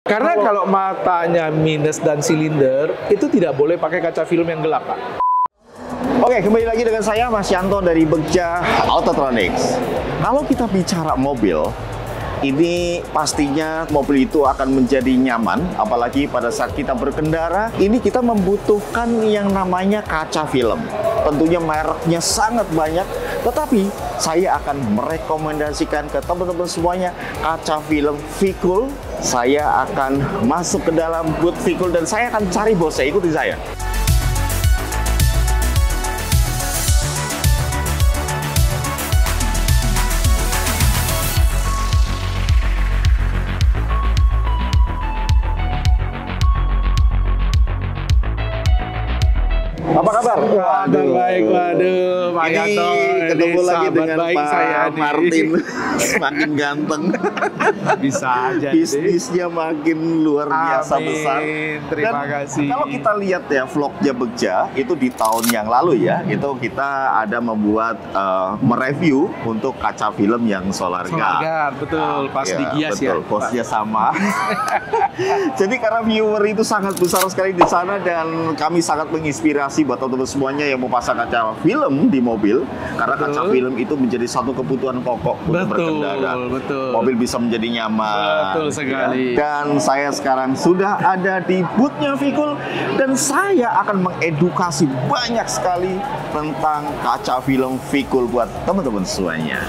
Karena kalau matanya minus dan silinder, itu tidak boleh pakai kaca film yang gelap, Pak. Oke, kembali lagi dengan saya Mas Yanto dari Begja Autotronics. Kalau kita bicara mobil, ini pastinya mobil itu akan menjadi nyaman, apalagi pada saat kita berkendara. Ini kita membutuhkan yang namanya kaca film. Tentunya mereknya sangat banyak, tetapi saya akan merekomendasikan ke teman-teman semuanya kaca film Vicul. Saya akan masuk ke dalam booth Vicul dan saya akan cari bosnya. Ikuti saya. Apa kabar? Kabar baik, waduh, Pak Ini Yanto. ketemu lagi dengan baik Pak saya. Martin. Semakin ganteng. Bisa aja. Bisnisnya makin luar biasa Amin. besar. Terima Dan kasih. Kalau kita lihat ya vlognya Begja itu di tahun yang lalu ya, itu kita ada membuat eh, mereview untuk kaca film yang solar guard. Semangat, betul. Pas Ya, di Gias ya. betul, posnya sama. Jadi karena viewer itu sangat besar sekali di sana dan kami sangat menginspirasi buat teman-teman semuanya yang mau pasang kaca film di mobil karena kaca Betul. film itu menjadi satu kebutuhan pokok untuk Betul, berkendara. betul. Mobil bisa menjadi nyaman. Betul sekali. ya. Dan saya sekarang sudah ada di boothnya Vicul dan saya akan mengedukasi banyak sekali tentang kaca film Vicul buat teman-teman semuanya.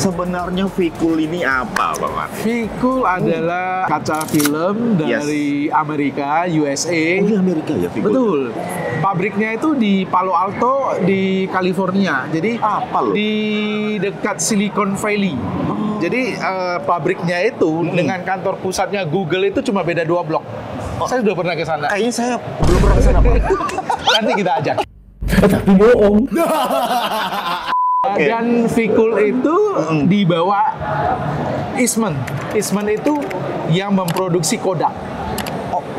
Sebenarnya Vicul ini apa, Bang Mat? Vicul adalah kaca film Yes. dari Amerika, USA. Oh, di Amerika ya Vicul? Betul. Pabriknya itu di Palo Alto di California. Jadi Apa loh? di dekat Silicon Valley. Jadi eh, pabriknya itu dengan kantor pusatnya Google itu cuma beda dua blok. Saya sudah pernah ke sana. Kayaknya saya belum pernah ke sana, Pak. Nanti kita ajak. Tapi bohong. Oke. Dan Vicul itu dibawa Eastman. Eastman itu yang memproduksi Kodak.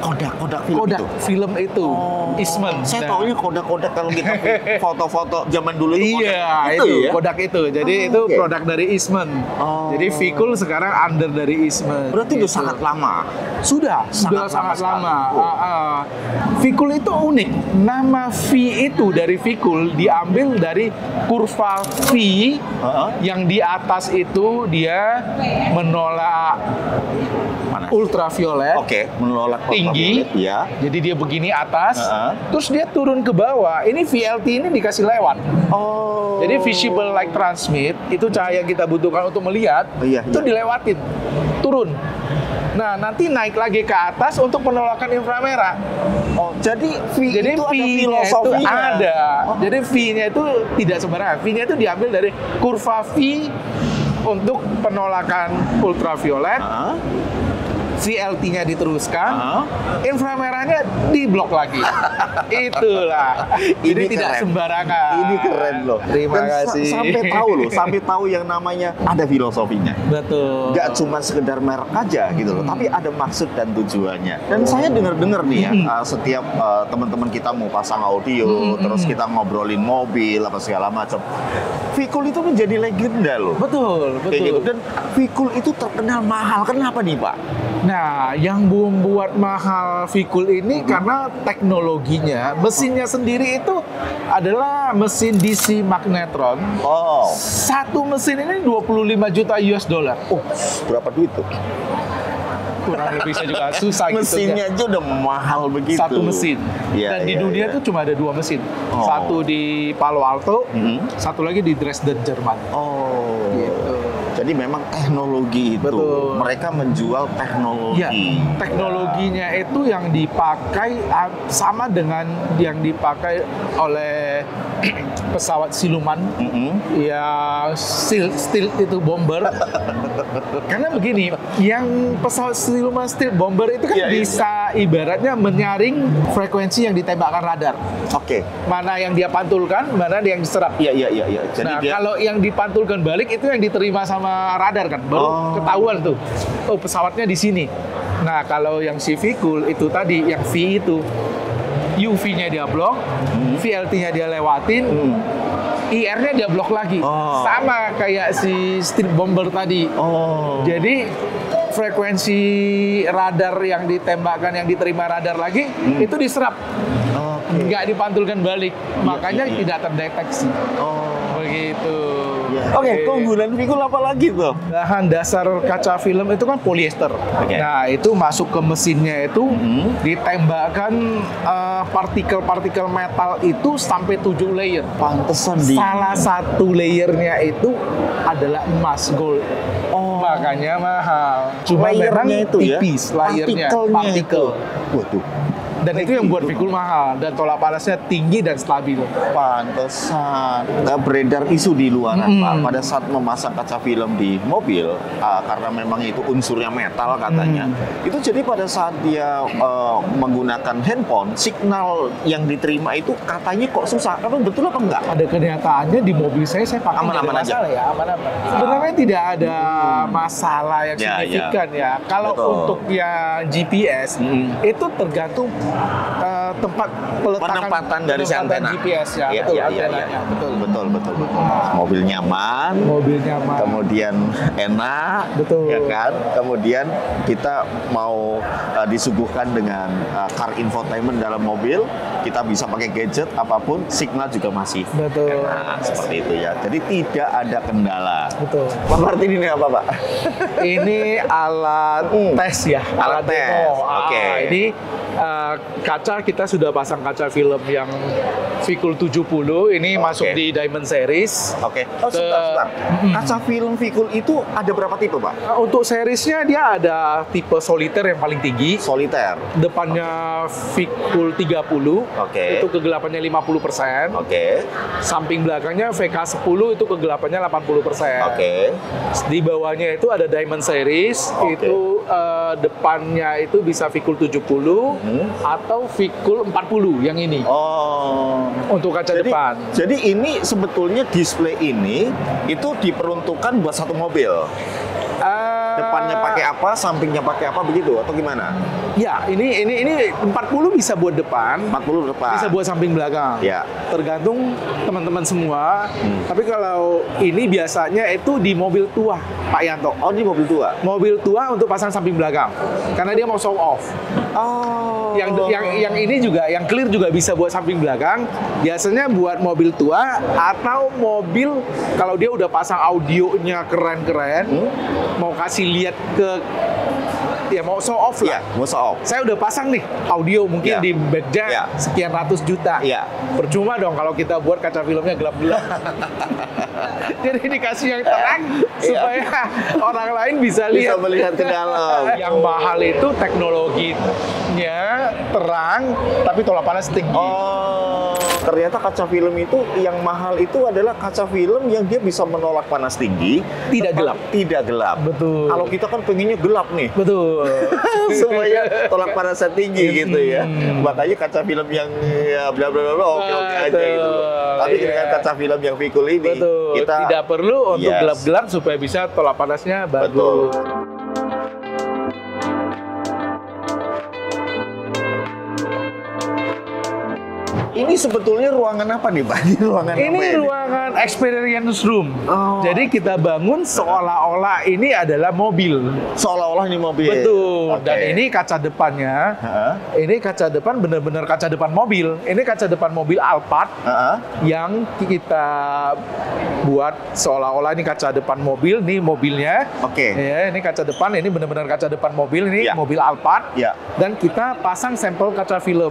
Oh, kodak-kodak film Kodak itu? film itu. Eastman. Saya Nah, taunya kodak-kodak kalau kita foto-foto zaman dulu itu kodak Iya, itu, itu, ya? Kodak itu. Jadi Oh, itu oke. produk dari Eastman. Oh. Jadi Vicul sekarang under dari Eastman. Berarti Gitu. sangat lama. Sudah, sudah Sangat lama sangat sekali. lama. Oh. Ah, ah. Vicul itu unik. Nama V itu dari Vicul diambil dari kurva V Heeh. yang di atas itu dia menolak Mana? ultraviolet. Oke, menolak Tinggi. ya. Jadi dia begini atas, Heeh. terus dia turun ke bawah. Ini VLT ini dikasih lewat. Oh. Jadi visible light transmit itu cahaya yang kita butuhkan untuk melihat Oh, iya, itu iya. dilewatin, turun. Nah nanti naik lagi ke atas untuk penolakan inframerah. Oh, jadi V Jadi itu ada V-nya itu filosofinya. ada. Oh. Jadi V-nya itu tidak sembarangan. V-nya itu diambil dari kurva V untuk penolakan ultraviolet. Heeh. VLT-nya diteruskan, Heeh. inframerahnya diblok lagi. Itulah. Jadi Ini tidak keren. sembarangan. Ini keren loh. Terima Dan sa- kasih. sampai tahu loh, sampai tahu yang namanya ada filosofinya. Betul. Nggak cuma sekedar merek aja gitu loh, Hmm. tapi ada maksud dan tujuannya. Dan saya dengar-dengar nih ya, Hmm. uh, setiap uh, teman-teman kita mau pasang audio, Hmm, terus hmm. kita ngobrolin mobil apa segala macam. Vicul itu menjadi legenda loh. Betul, Kayak betul. gitu. Dan Vicul itu terkenal mahal. Kenapa nih Pak? Nah, yang membuat mahal Vicul ini karena teknologinya, mesinnya sendiri itu adalah mesin DC magnetron. Oh, Satu mesin ini 25 juta US dollar. oh berapa duit tuh? Kurang lebih saya juga susah gitu. Mesinnya aja udah mahal begitu. Satu mesin. Iya, Dan di iya, dunia itu cuma ada dua mesin. Oh. Satu di Palo Alto, Mhm. satu lagi di Dresden, Jerman. Oh. Jadi memang teknologi itu Betul. mereka menjual teknologi. Ya, teknologinya itu yang dipakai ah, sama dengan yang dipakai oleh pesawat siluman Mm-mm. yang steel, steel itu bomber. Karena begini, yang pesawat siluman steel bomber itu kan Iya, iya. bisa ibaratnya menyaring frekuensi yang ditembakkan radar. Oke. Mana yang dia pantulkan, mana yang diserap. Iya iya iya iya. Jadi nah, dia kalau yang dipantulkan balik itu yang diterima sama radar kan, baru Oh. ketahuan tuh. Oh, pesawatnya di sini. Nah, kalau yang si Vicul itu tadi, yang V itu UV-nya dia blok, Hmm. VLT-nya dia lewatin, Hmm. IR-nya dia blok lagi. Oh. Sama kayak si Street Bomber tadi. Oh. Jadi frekuensi radar yang ditembakkan yang diterima radar lagi itu diserap Oke. nggak dipantulkan balik makanya iya, iya. tidak terdeteksi Oh. begitu Oke, keunggulan Vikul apa lagi tuh? bahan dasar kaca film itu kan polyester Oke. nah itu masuk ke mesinnya itu Hmm. ditembakkan eh, partikel-partikel metal itu sampai 7 layer Pantesan di salah satu layernya itu adalah emas gold Oh. makanya mahal cuma memang Layernya itu ya? tipis layernya Partikelnya partikel itu. Waduh. Dan itu yang buat pikul mahal dan tolak panasnya tinggi dan stabil Pantesan. Nggak beredar isu di luaran, Mm-mm. Pak. Pada saat memasang kaca film di mobil, ah, karena memang itu unsurnya metal katanya. Mm. Itu jadi pada saat dia eh, menggunakan handphone, signal yang diterima itu katanya kok susah. Apa betul apa enggak? ada kenyataannya di mobil saya saya pakai Aman-aman aja. masalah ya aman-aman sebenarnya tidak ada masalah yang Ya, ya. signifikan ya, kalau Betul. untuk yang GPS Mm. itu tergantung eh, tempat peletakan Penempatan dari si penempatan antena. GPS ya, Iya, betul iya, antenanya, iya. betul betul, betul, betul. Mobil nyaman, mobil nyaman kemudian enak, Betul. ya kan? Kemudian kita mau uh, disuguhkan dengan uh, car infotainment dalam mobil, kita bisa pakai gadget apa pun, signal juga masih Betul. enak seperti itu ya. Jadi tidak ada kendala. betul Pak Martin ini apa Pak? ini alat Hmm. tes ya, Alat tes, demo. Ah, oke. ini uh, kaca kita sudah pasang kaca film yang Vicul 70 ini Oke. masuk di Diamond Series. Oke. Oh Ke- sebentar, sebentar. Mm. Kaca film Vicul itu ada berapa tipe Pak? Nah, untuk seriesnya dia ada tipe soliter yang paling tinggi, Soliter. depannya Vicul 30, Oke. itu kegelapannya 50%. Oke. Samping belakangnya VK10 itu kegelapannya 80%. Oke. Di bawahnya itu ada Diamond Series, Oke. itu eh, depannya itu bisa Vicul 70 Hmm. atau Vicul 40 yang ini Oh. untuk kaca jadi, depan. Jadi ini sebetulnya display ini itu diperuntukkan buat satu mobil. Eh, Depannya pakai apa, sampingnya pakai apa begitu atau gimana? Ya, ini ini ini 40 bisa buat depan, 40 depan. bisa buat samping belakang. Ya. Tergantung teman-teman semua. Hmm. Tapi kalau ini biasanya itu di mobil tua, Pak Yanto. Oh, ini mobil tua. Mobil tua untuk pasang samping belakang. Karena dia mau show off. Oh. Yang yang yang ini juga yang clear juga bisa buat samping belakang. Biasanya buat mobil tua atau mobil kalau dia udah pasang audionya keren-keren, Hmm? mau kasih lihat ke ya mau show off Ya, lah. mau show off. Saya udah pasang nih audio mungkin Ya. di backnya Ya. sekian ratus juta. Ya. Percuma dong kalau kita buat kaca filmnya gelap-gelap. Jadi dikasih yang terang Ya. supaya orang lain bisa Bisa lihat. melihat ke dalam. yang mahal itu teknologinya terang tapi tolak panas tinggi. Oh, ternyata kaca film itu yang mahal itu adalah kaca film yang dia bisa menolak panas tinggi, Tidak gelap. Tidak gelap. Betul. Kalau kita kan pengennya gelap nih. Betul. supaya tolak panasnya tinggi gitu ya. Hmm. Makanya kaca film yang ya bla bla bla oke oke aja Betul, gitu. Tapi iya. dengan kaca film yang Vicul ini Betul. kita Tidak perlu untuk Yes. gelap-gelap supaya bisa tolak panasnya Betul. bagus. ini sebetulnya ruangan apa nih Pak? Ini ruangan apa Ini ya? ruangan experience room. Oh. Jadi kita bangun seolah-olah ini adalah mobil. Seolah-olah ini mobil. Betul. Oke. Dan ini kaca depannya. Heeh. Ini kaca depan benar-benar kaca depan mobil. Ini kaca depan mobil Alphard Heeh. yang kita buat seolah-olah ini kaca depan mobil, ini mobilnya. Oke. Ya, ini kaca depan, ini benar-benar kaca depan mobil, ini Ya. mobil Alphard. Ya. Dan kita pasang sampel kaca film.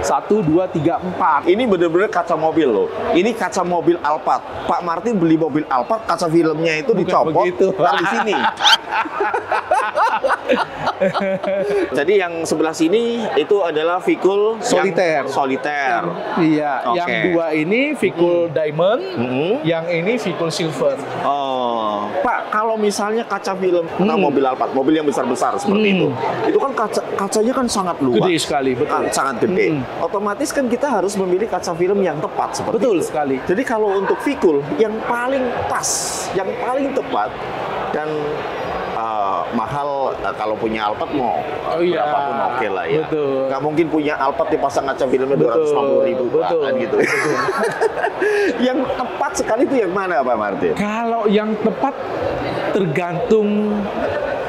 Satu, dua, tiga, empat. Ini bener-bener kaca mobil loh. Ini kaca mobil Alphard. Pak Martin beli mobil Alphard, kaca filmnya itu Bukan dicopot, begitu. di sini. Jadi yang sebelah sini itu adalah Vicul yang Soliter. soliter. Iya, Oke. yang dua ini Vicul Diamond, Mhm. yang ini Vicul Silver. Oh, Pak, kalau misalnya kaca film nah, Hmm. mobil Alphard, mobil yang besar-besar seperti Hmm. itu, itu kan kaca kacanya kan sangat luas, Gede sekali, betul. Ah, sangat gede. Hmm. Otomatis kan kita harus memilih kaca film yang tepat seperti Betul itu. sekali. Jadi kalau untuk Vicul yang paling pas, yang paling tepat dan eh, mahal eh, kalau punya Alphard mau Oh iya, berapapun oke lah ya. betul. Nggak mungkin punya Alphard dipasang kaca filmnya dua Betul, ratus lima puluh ribu Pak, betul, kan gitu. yang tepat sekali itu yang mana Pak Martin? Kalau yang tepat tergantung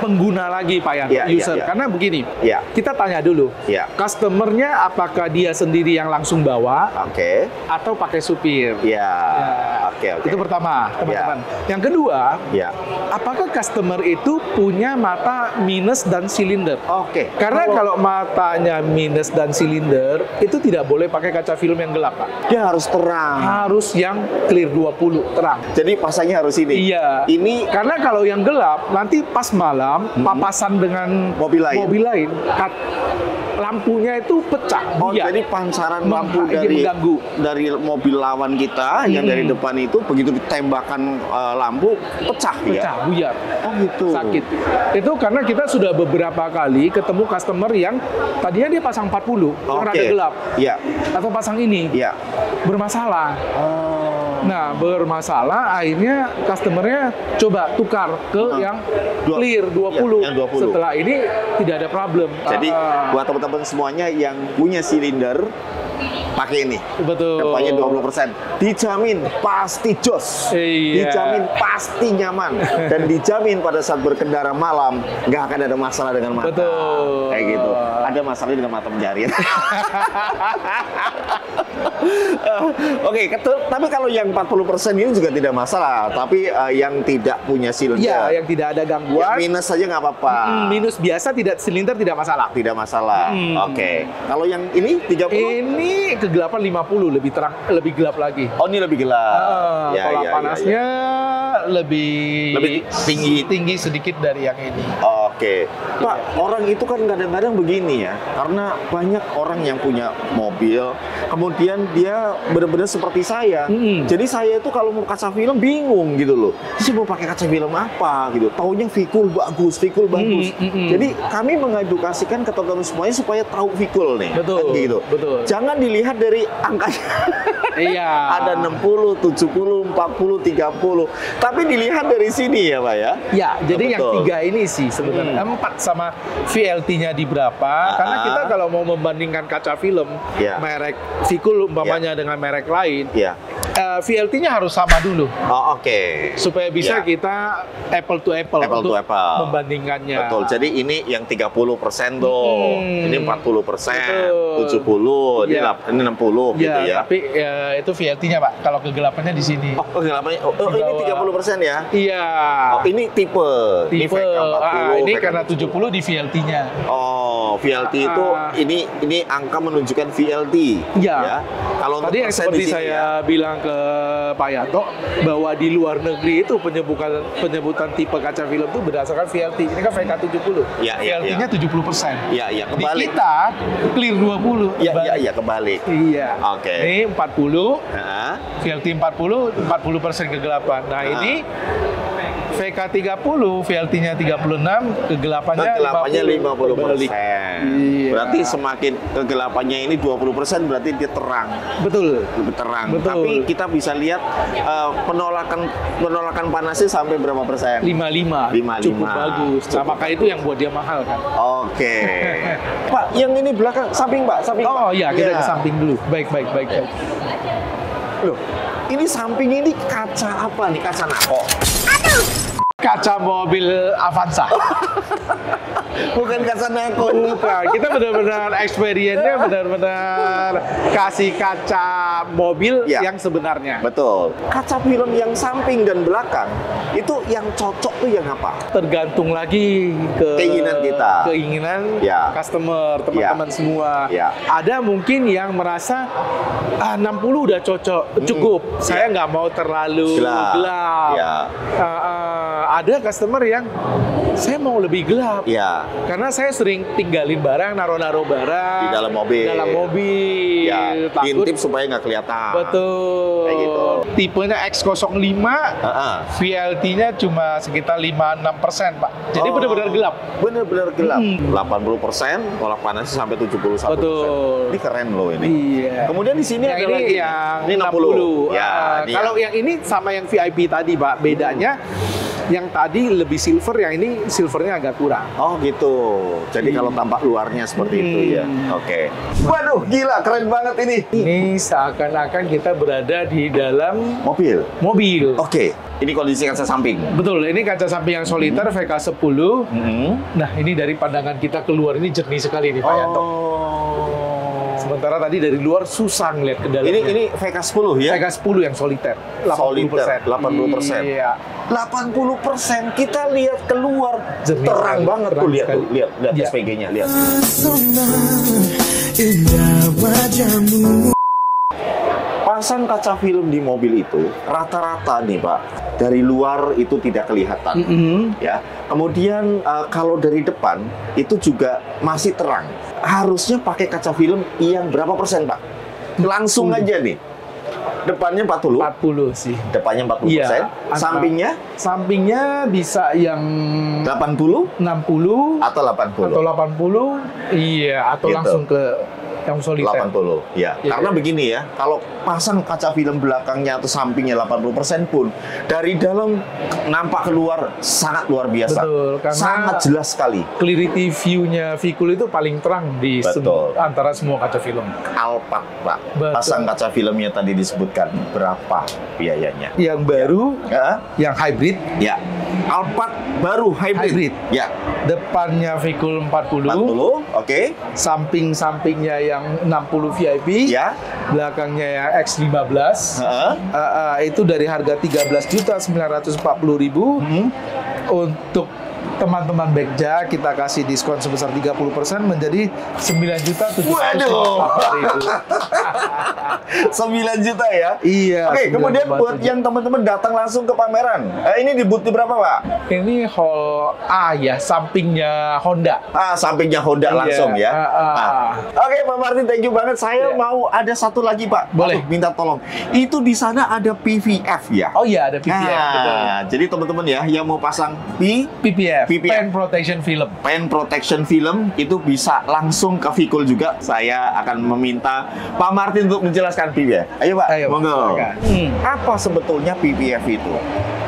pengguna lagi Pak Yan, Iya, iya, user. iya. Karena begini, Ya, kita tanya dulu, ya, customernya apakah dia sendiri yang langsung bawa oke, atau pakai supir? ya, Ya. oke oke. Itu pertama, teman-teman. Yang kedua, Ya, apakah customer itu punya mata minus dan silinder? oke. Karena kalau matanya minus dan silinder itu tidak boleh pakai kaca film yang gelap, Pak. dia harus terang. Harus yang clear 20 terang. Jadi pasangnya harus ini. Iya. Ini Karena kalau yang gelap nanti pas malam papasan dengan Mobil lain. mobil lain kat- lampunya itu pecah. Oh, buyar. jadi pancaran lampu iya, dari mengganggu. dari mobil lawan kita yang Hmm. dari depan itu begitu ditembakkan eh, lampu pecah, pecah, ya. buyar. Oh gitu. Sakit. Itu karena kita sudah beberapa kali ketemu customer yang tadinya dia pasang 40 yang Oke. rada gelap Iya. atau pasang ini Iya. bermasalah. Oh. Nah, bermasalah akhirnya customernya coba tukar ke Hmm. yang Dua- clear 20. Iya, yang 20. Setelah ini tidak ada problem. Jadi Ah, buat teman-teman semuanya yang punya silinder pakai ini. betul. Tempatnya 20%. Dijamin pasti jos. Iya. Dijamin pasti nyaman dan dijamin pada saat berkendara malam nggak akan ada masalah dengan mata. Betul. Kayak gitu. Ada masalahnya dengan mata pencarian. Oke, ketu- tapi kalau yang 40% ini juga tidak masalah, tapi eh, yang tidak punya silinder. Iya, yang tidak ada yang gangguan. minus saja nggak apa-apa. Mm, minus biasa tidak silinder tidak masalah. Tidak masalah. Hmm. Oke. Kalau yang ini 30 Ini kegelapan 50 lebih terang lebih gelap lagi. Oh, ini lebih gelap. Ah, Ya, pola ya, ya, panasnya lebih Lebih tinggi. tinggi sedikit dari yang ini. Oke, Pak, orang itu kan kadang-kadang begini ya, karena banyak orang yang punya mobil, kemudian dia benar-benar seperti saya. Mm-mm. Jadi saya itu kalau mau kaca film bingung gitu loh. Sih mau pakai kaca film apa gitu? Taunya Vikul bagus, Vikul bagus. Mm, mm, mm. Jadi kami mengedukasikan ke teman-teman semuanya supaya tahu Vikul nih. Betul, Kan gitu. betul. Jangan dilihat dari angkanya. Iya. Ada 60, 70, 40, 30. Tapi dilihat dari sini ya, Pak ya. Ya, jadi yang Betul. tiga ini sih sebenarnya Hmm. Empat sama VLT-nya di berapa? Karena Ah. kita kalau mau membandingkan kaca film Ya. merek Vikul umpamanya dengan merek lain, Ya. Eh, VLT-nya harus sama dulu Oh, oke. supaya bisa Ya. kita apple to apple, Apple to untuk apple. membandingkannya. Betul. Jadi ini yang 30% tuh. Hmm. Ini 40%, Betul. 70, ini, Ya. lap- ini 60 gitu Ya, ya. tapi ya, itu VLT-nya pak. Kalau kegelapannya di sini. Oh, kegelapannya. Oh, oh, ini bawah. 30% ya. Iya. Oh, ini tipe. Ini Tipe. VK 40. ah, ini VK karena 70. 70 di VLT-nya. Oh, VLT itu Ah. ini ini angka menunjukkan VLT. Iya. Ya. Kalau Tadi yang seperti saya ya. bilang ke Pak Yanto bahwa di luar negeri itu penyebutan penyebutan tipe kaca film itu berdasarkan VLT. Ini kan VK 70. Iya, iya, VLT-nya 70 persen. Iya, iya, Di kebalik. kita clear 20. Iya, iya, iya, kebalik. Iya. Oke. Ini 40, Nah, VLT 40, 40 persen kegelapan. Nah, Ah. ini VK 30, VLT-nya 36, kegelapannya, kegelapannya 50 Kebalik. persen. Iya. Berarti semakin kegelapannya ini 20 persen berarti dia terang. Betul. lebih terang. Betul. Tapi kita bisa lihat eh, penolakan penolakan panasnya sampai berapa persen? 55, 55. cukup bagus. Nah, Cukup maka itu yang buat dia mahal kan. Oke. Pak, yang ini belakang samping Pak, samping. Oh Pak. iya, kita Iya. ke samping dulu. Baik, baik, baik. baik. Loh, ini samping ini kaca apa nih? Kaca nako. Kaca mobil Avanza. Bukan kaca nako. Bukan, kita benar-benar experience-nya benar-benar kasih kaca mobil Ya. yang sebenarnya. Betul. Kaca film yang samping dan belakang itu yang cocok tuh yang apa? Tergantung lagi ke Keinginan kita. keinginan Ya. customer, teman-teman Ya. semua. Ya. Ada mungkin yang merasa ah 60 udah cocok, cukup. Saya nggak mau terlalu Gelap. gelap. Ya. Ah, ah, ada customer yang saya mau lebih gelap. Ya. Karena saya sering tinggalin barang, naruh-naruh barang Di dalam mobil. Dalam mobil. Ya, Takut. diintip supaya nggak kelihatan. Betul. Kayak gitu. Tipenya X05, Heeh. VLT-nya cuma sekitar 5-6 persen, Pak. Jadi Oh, benar-benar gelap. Bener-bener gelap. Hmm. 80 persen, tolak panasnya sampai 71 Betul. Ini keren loh ini. Iya. Kemudian di sini yang ada ini lagi. yang ini 60. 60. Ya, ini kalau yang- yang ini sama yang VIP tadi, Pak. Bedanya Yang tadi lebih silver, yang ini silvernya agak kurang. Oh gitu. Jadi Iya. kalau tampak luarnya seperti itu ya. Hmm. Oke. Waduh, gila keren banget ini. Ini seakan-akan kita berada di dalam Mobil. mobil. Oke. Ini kondisi kaca samping. Betul, ini kaca samping yang soliter VK10. Mhm. Nah, ini dari pandangan kita keluar ini jernih sekali nih Pak Yanto. Oh. Sementara tadi dari luar susah ngeliat ke dalamnya. Ini ini VK10 ya? VK10 yang soliter. 80%. Soliter, 80%. Iya. 80% kita lihat keluar. Jernih terang sekali, banget. Terang tuh lihat tuh lihat lihat Iya. SPG-nya lihat. Pasang kaca film di mobil itu rata-rata nih pak. Dari luar itu tidak kelihatan Mhm. ya. Kemudian eh, kalau dari depan itu juga masih terang. Harusnya pakai kaca film yang berapa persen pak? Langsung 40. aja nih depannya 40 40 sih. depannya 40 persen Iya, antara- sampingnya? Sampingnya bisa yang 80 60 atau 80 atau 80 iya atau Gitu. langsung ke yang soliter. 80 ya. Iya, Karena iya. begini ya, kalau pasang kaca film belakangnya atau sampingnya 80% pun dari dalam nampak keluar sangat luar biasa. Betul, karena- sangat jelas sekali. Clarity view-nya Vikul itu paling terang di sem- Betul. antara semua kaca film. Alphard, Pak. Betul. Pasang kaca filmnya tadi disebutkan berapa biayanya? Yang baru, Ya, yang hybrid, ya. Alphard baru hybrid. Hybrid. Ya, depannya Vikul 40, 40, oke. samping-sampingnya yang 60 VIP, Ya. belakangnya yang X15. Heeh. Uh, uh, itu dari harga 13 juta 940 ribu Hmm. untuk teman-teman Bekja kita kasih diskon sebesar 30% menjadi 9 juta 740 ribu. 9 juta ya. Iya. Oke, 9,7. kemudian buat yang teman-teman datang langsung ke pameran. Eh, ini di booth di berapa, Pak? ini hall A ya, sampingnya Honda. Ah, sampingnya Honda Iya, langsung ya. ah, ah. Ah. Oke, Pak Martin, thank you banget. Saya Iya. mau ada satu lagi, Pak. Boleh. Aduh, minta tolong. Itu di sana ada PVF ya. Oh iya ada betul. Nah, jadi teman-teman ya yang mau pasang P PPF, PPF. Pen Protection Film. pen protection film itu bisa langsung ke Vikul juga. Saya akan meminta Pak Martin untuk menjelaskan PVF. Ayo Pak, Ayo, monggo. Hmm. Apa sebetulnya PVF itu?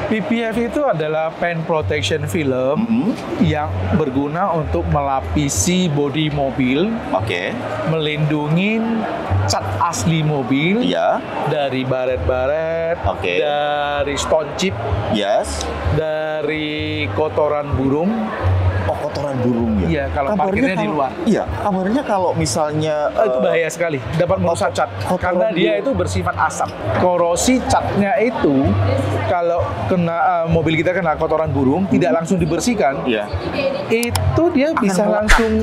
PPF itu adalah pen protection film Mhm. yang berguna untuk melapisi bodi mobil, Oke, melindungi cat asli mobil iya, dari baret-baret, Oke. dari stone chip, yes. dari kotoran burung. Oh, kotoran burung ya? Iya, kalau parkirnya di luar. Iya, kabarnya kalau misalnya Oh, itu bahaya sekali, dapat merusak cat karena dia burung. itu bersifat asap. Korosi catnya itu kalau kena eh, mobil kita kena kotoran burung tidak langsung dibersihkan, Iya. itu dia bisa melekat. langsung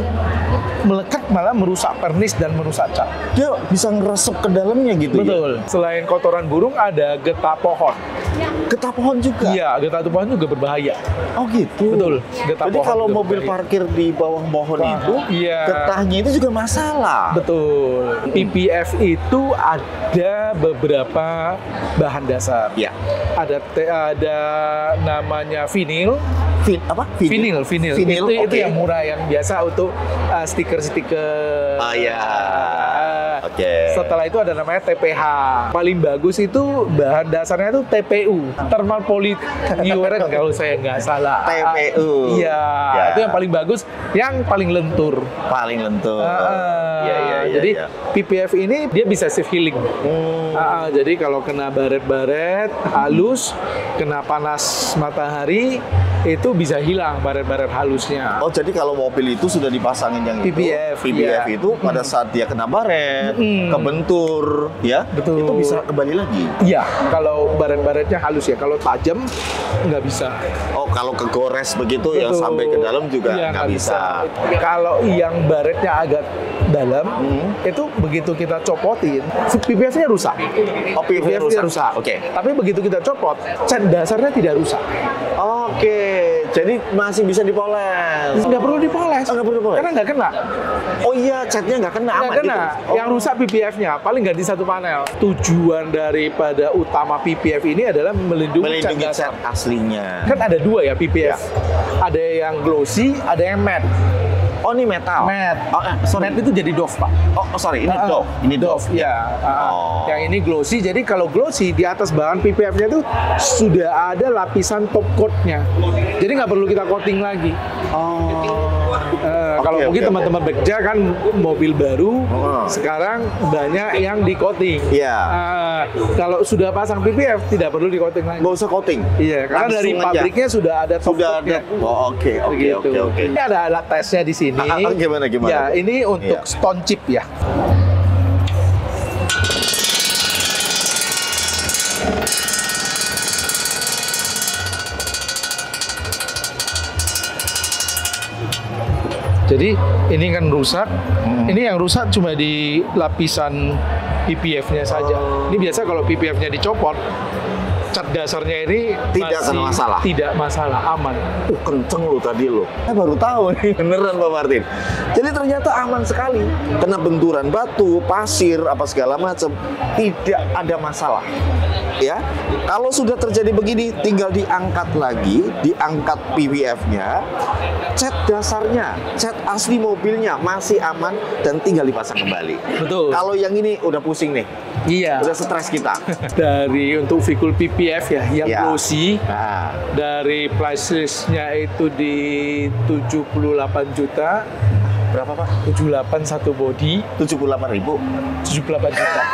melekat malah merusak pernis dan merusak cat. Dia bisa ngeresep ke dalamnya gitu ya? Betul. Selain kotoran burung ada getah pohon. Getah pohon juga? Iya, getah pohon juga berbahaya. Oh gitu? Betul. Getah Jadi pohon kalau mobil berbahaya. Parkir di bawah pohon Wah, itu, iya. getahnya itu juga masalah. Betul. PPF itu ada beberapa bahan dasar. Ya. Ada ada namanya vinil, Vin, apa? vinil, vinil. Vinil, itu, itu oke. yang murah yang biasa untuk uh, stiker-stiker. Ah. Uh, Oke. Setelah itu ada namanya TPH. Paling bagus itu bahan dasarnya itu TPU, thermal polyurethane kalau saya nggak salah. TPU. Iya, Ya. itu yang paling bagus, yang paling lentur. Paling lentur. Iya, iya, iya. jadi iya. PPF ini dia bisa safe healing. Hmm. Ah, jadi kalau kena baret-baret halus, kena panas matahari, itu bisa hilang baret-baret halusnya. Oh jadi kalau mobil itu sudah dipasangin yang PPF, itu, PPF iya. itu pada saat dia kena baret, Mm. kebentur, ya, Betul. itu bisa kembali lagi. Iya, kalau baret-baretnya halus ya. Kalau tajam nggak bisa. Oh kalau kegores begitu yang Betul. sampai ke dalam juga Iya, nggak bisa. Kalau yang baretnya agak dalam, Hmm. itu begitu kita copotin, si PPF-nya rusak. Oh PPF PPF-nya rusak. Oke. Tapi begitu kita copot, cat dasarnya tidak rusak. Oke, jadi masih bisa dipoles. Nggak perlu dipoles. Oh, nggak perlu dipoles? Karena nggak kena. Oh iya, catnya nggak kena Nggak kena. gitu. Oh. Yang rusak PPF-nya paling ganti satu panel. Tujuan daripada utama PPF ini adalah melindungi, melindungi cat cat aslinya. Kan ada dua ya PPF. Ada yang glossy, ada yang matte. Oh, ini metal. Matte. Oh, eh, sorry. Matte itu jadi doff, Pak. Oh, oh, sorry, ini Ah, doff. Ini doff. ya. Ah, Oh. Yang ini glossy. Jadi kalau glossy di atas bahan PPF-nya itu sudah ada lapisan top coat-nya. Jadi nggak perlu kita coating lagi. Oh. Eh, Oke, kalau oke, mungkin teman-teman bekerja kan mobil baru, Oh. sekarang banyak yang di coating. Iya. Ah, kalau sudah pasang PPF tidak perlu di coating lagi. Nggak usah coating. Iya, karena Langsung dari aja. pabriknya sudah ada top Sudah ada. coat-nya. Oh, oke, oke, oke. Ini ada alat tesnya di sini. Ah, gimana, gimana, Ya, ini untuk Iya. stone chip ya. Jadi ini kan rusak. Hmm. Ini yang rusak cuma di lapisan PPF-nya saja. Oh. Ini biasa kalau PPF-nya dicopot, cat dasarnya ini Tidak masih masalah. Tidak masalah, aman. Uh, kenceng lu tadi lo. Saya baru tahu nih, beneran Pak Martin. Jadi ternyata aman sekali. Kena benturan batu, pasir, apa segala macam, tidak ada masalah. Ya, kalau sudah terjadi begini, tinggal diangkat lagi, diangkat PPF-nya, cat dasarnya, cat asli mobilnya masih aman dan tinggal dipasang kembali. Betul. Kalau yang ini udah pusing nih, Iya. udah stres kita. dari untuk Vicul PPF ya yang Ya. glossy Nah, dari price list-nya itu di 78 juta berapa Pak? 78 satu body 78 ribu? 78 juta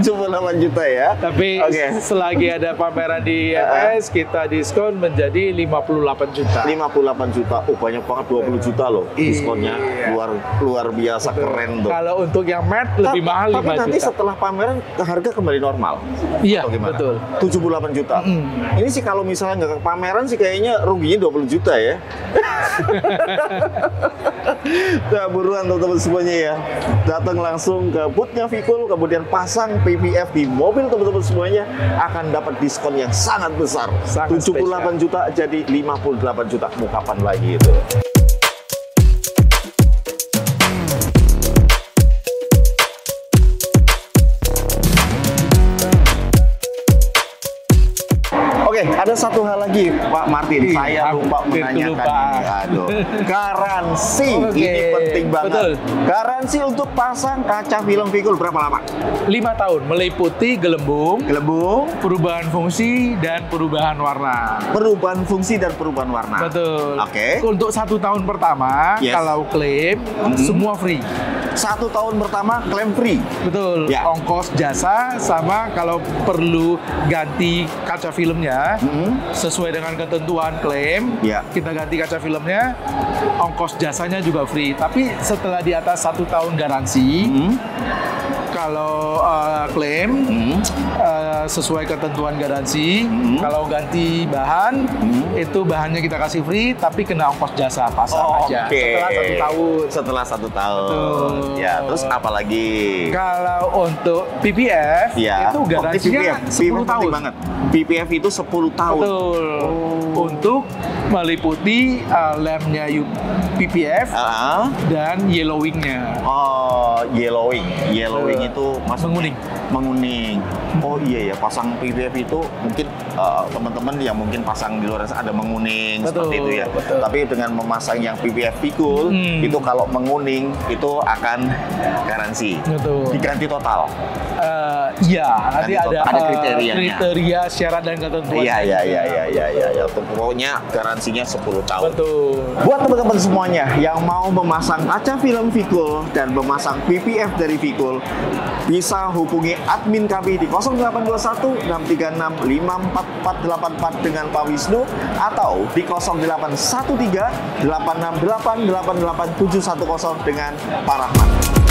78 juta ya? tapi Oke. selagi ada pameran di IMS kita diskon menjadi 58 juta 58 juta, oh banyak banget 20 juta loh Iya. diskonnya luar luar biasa keren tuh. kalau untuk yang matte lebih Ta- mahal Tapi 5 nanti juta setelah pameran harga kembali normal. iya betul 78 juta. Mm. Ini sih kalau misalnya nggak ke pameran sih kayaknya ruginya 20 juta ya. nah, buruan teman-teman semuanya ya. Datang langsung ke bootnya Vikul, kemudian pasang PPF di mobil teman-teman semuanya akan dapat diskon yang sangat besar. Sangat 78 juta jadi 58 juta. Mau kapan lagi itu? Oke, ada satu hal lagi, Pak Martin. Ih, Saya lupa menanyakan lupa. ini. Aduh, garansi Oke, ini penting banget. betul. Garansi untuk pasang kaca film Vikul berapa lama? 5 tahun meliputi gelembung Gelembung, perubahan fungsi dan perubahan warna perubahan fungsi dan perubahan warna. Betul. Oke. Untuk satu tahun pertama, Yes. kalau klaim semua free. Satu tahun pertama klaim free. Betul. Ya. Ongkos jasa sama kalau perlu ganti kaca filmnya Mhm. sesuai dengan ketentuan klaim, Ya. kita ganti kaca filmnya, ongkos jasanya juga free. Tapi setelah di atas satu tahun garansi, Hmm. Kalau uh, klaim Hmm. uh, sesuai ketentuan garansi, Hmm. kalau ganti bahan Hmm. itu bahannya kita kasih free, tapi kena ongkos jasa pasang Oh, aja Oke. setelah satu tahun. Setelah satu tahun. Betul. Ya, terus apa lagi? Kalau untuk PPF Ya. itu Oh, garansinya PPF. 10 PPF tahun. banget. PPF itu 10 tahun. Betul. Untuk meliputi uh, lemnya PPF Ah. dan yellowingnya. Oh, yellowing. Yellowing Betul. itu masuk Menguning. Menguning. Oh iya ya, pasang PPF itu mungkin uh, teman-teman yang mungkin pasang di luar sana ada menguning Betul, seperti itu ya. betul. Tapi dengan memasang yang PPF Pikul Hmm. itu kalau menguning itu akan garansi. Betul. Diganti total. Uh, Iya, nanti ada, ada uh, kriterianya. kriteria syarat dan ketentuan. Iya iya iya iya iya iya ya. Pokoknya garansinya 10 tahun. Betul. Buat teman-teman semuanya yang mau memasang kaca film Vikul dan memasang PPF dari Vikul, bisa hubungi admin kami di 0821 636 54484 dengan Pak Wisnu atau di 0813 868 88710 dengan Pak Rahmat.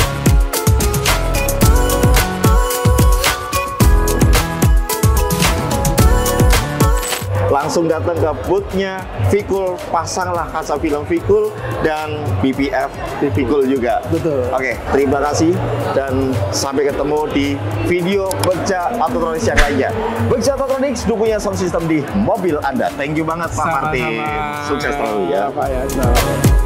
Langsung datang ke boothnya Vikul, pasanglah kaca film Vikul dan BPF Vikul juga. Betul. Oke, terima kasih dan sampai ketemu di video Bekja Autotronics yang lainnya. Bekja Autotronics dukungnya sound system di mobil Anda. Thank you banget Pak Martin. Sama-sama. Sukses terus ya. Pak ya. Sama.